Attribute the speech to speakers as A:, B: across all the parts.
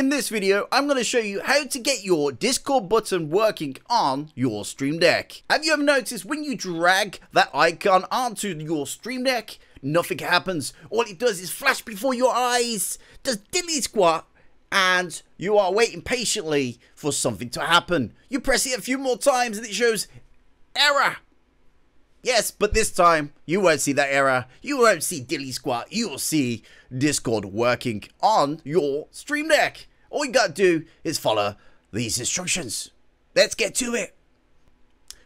A: in this video, I'm going to show you how to get your Discord button working on your Stream Deck. Have you ever noticed when you drag that icon onto your Stream Deck, nothing happens. All it does is flash before your eyes, does dilly squat, and you are waiting patiently for something to happen. You press it a few more times and it shows error. Yes, but this time you won't see that error. You won't see dilly squat. You'll see Discord working on your Stream Deck. All you gotta do is follow these instructions. Let's get to it.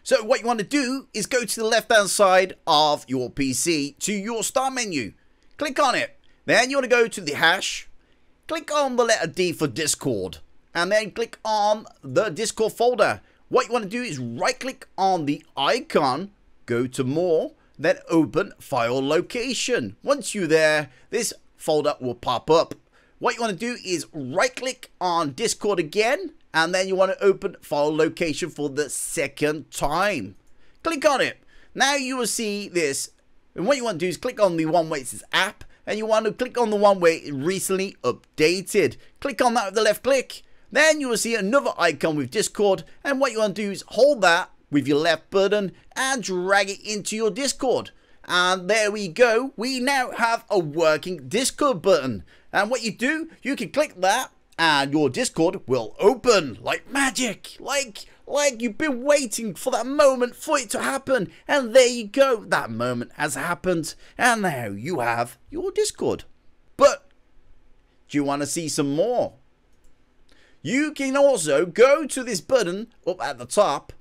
A: So what you want to do is go to the left hand side of your PC to your start menu. Click on it. Then you want to go to the hash. Click on the letter D for Discord. And then click on the Discord folder. What you want to do is right click on the icon go to more, then open file location. Once you're there, this folder will pop up. What you want to do is right click on Discord again, and then you want to open file location for the second time. Click on it. Now you will see this. And what you want to do is click on the one says app, and you want to click on the one where it recently updated. Click on that with the left click. Then you will see another icon with Discord, and what you want to do is hold that with your left button and drag it into your Discord. And there we go. We now have a working Discord button. And what you do, you can click that and your Discord will open like magic. Like, like you've been waiting for that moment for it to happen. And there you go. That moment has happened. And now you have your Discord. But do you want to see some more? You can also go to this button up at the top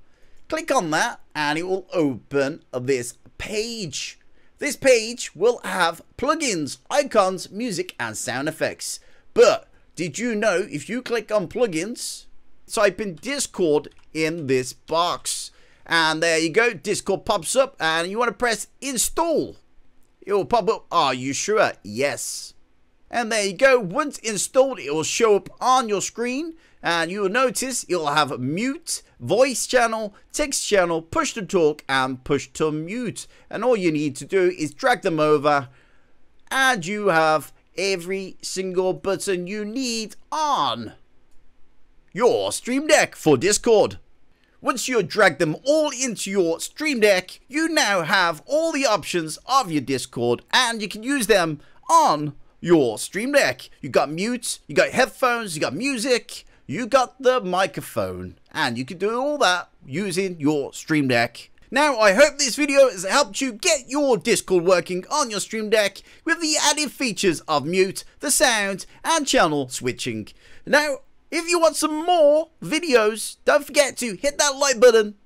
A: Click on that and it will open this page. This page will have plugins, icons, music and sound effects. But did you know if you click on plugins, type in Discord in this box. And there you go, Discord pops up and you want to press install. It will pop up, are you sure? Yes. And there you go, once installed it will show up on your screen and you will notice you'll have mute, voice channel, text channel, push to talk and push to mute. And all you need to do is drag them over and you have every single button you need on your Stream Deck for Discord. Once you drag them all into your Stream Deck, you now have all the options of your Discord and you can use them on your Stream Deck. You got mute, you got headphones, you got music, you got the microphone and you can do all that using your Stream Deck. Now, I hope this video has helped you get your Discord working on your Stream Deck with the added features of mute, the sound, and channel switching. Now, if you want some more videos, don't forget to hit that like button,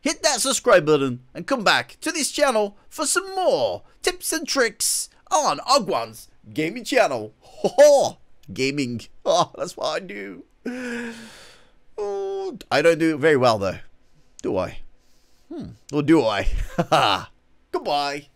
A: hit that subscribe button, and come back to this channel for some more tips and tricks on OggOne's gaming channel. Ho ho! Gaming. Oh, that's what I do. Oh, I don't do it very well though. Do I? Hmm. Or do I? Goodbye.